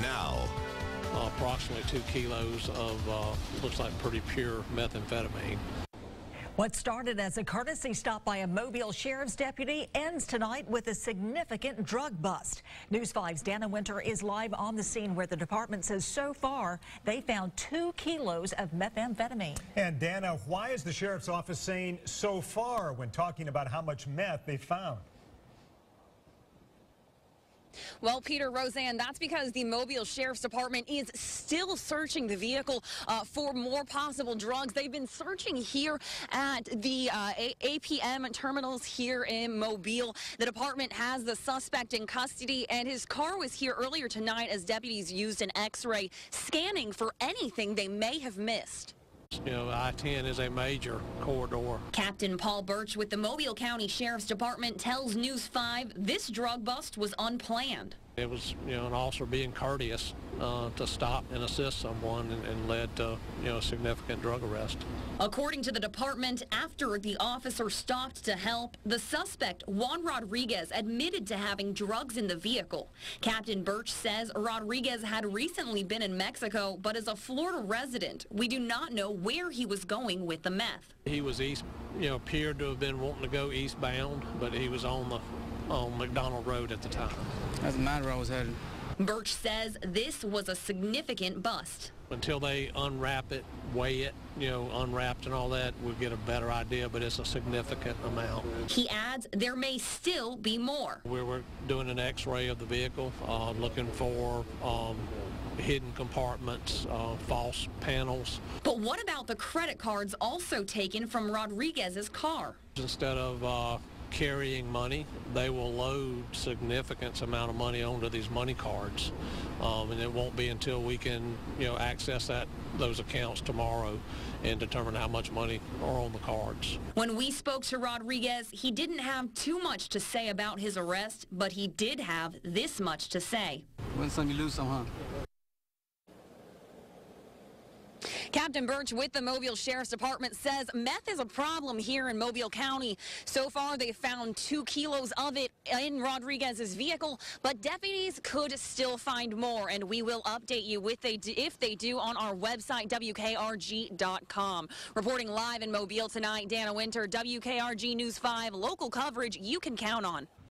now. Uh, approximately two kilos of, uh, looks like pretty pure methamphetamine. What started as a courtesy stop by a Mobile sheriff's deputy ends tonight with a significant drug bust. News 5's Dana Winter is live on the scene where the department says so far they found two kilos of methamphetamine. And Dana, why is the sheriff's office saying so far when talking about how much meth they found? Well, Peter, Roseanne, that's because the Mobile Sheriff's Department is still searching the vehicle uh, for more possible drugs. They've been searching here at the uh, APM terminals here in Mobile. The department has the suspect in custody, and his car was here earlier tonight as deputies used an x-ray scanning for anything they may have missed. You know, I-10 is a major corridor. Captain Paul Burch with the Mobile County Sheriff's Department tells News 5 this drug bust was unplanned. It was, you know, an officer being courteous uh, to stop and assist someone and, and, led to, you know, a significant drug arrest. According to the department, after the officer stopped to help, the suspect, Juan Rodriguez, admitted to having drugs in the vehicle. Captain Burch says Rodriguez had recently been in Mexico, but is a Florida resident. We do not know where he was going with the meth. He was east, you know, appeared to have been wanting to go eastbound, but he was on the on McDonald Road at the time. Doesn't matter where I was headed. Burch says this was a significant bust. Until they unwrap it, weigh it, you know, unwrapped and all that, we'll get a better idea, but it's a significant amount. He adds there may still be more. We were doing an x-ray of the vehicle, uh, looking for um, hidden compartments, uh, false panels. But what about the credit cards also taken from Rodriguez's car? Instead of uh, carrying money, they will load significant amount of money onto these money cards. Um, and it won't be until we can, you know, access that those accounts tomorrow and determine how much money are on the cards. When we spoke to Rodriguez, he didn't have too much to say about his arrest, but he did have this much to say. Win some, you lose some, huh? Captain Burch with the Mobile Sheriff's Department says meth is a problem here in Mobile County. So far, they found two kilos of it in Rodriguez's vehicle, but deputies could still find more, and we will update you with they do, if they do on our website, WKRG.com. Reporting live in Mobile tonight, Dana Winter, WKRG News 5, local coverage you can count on.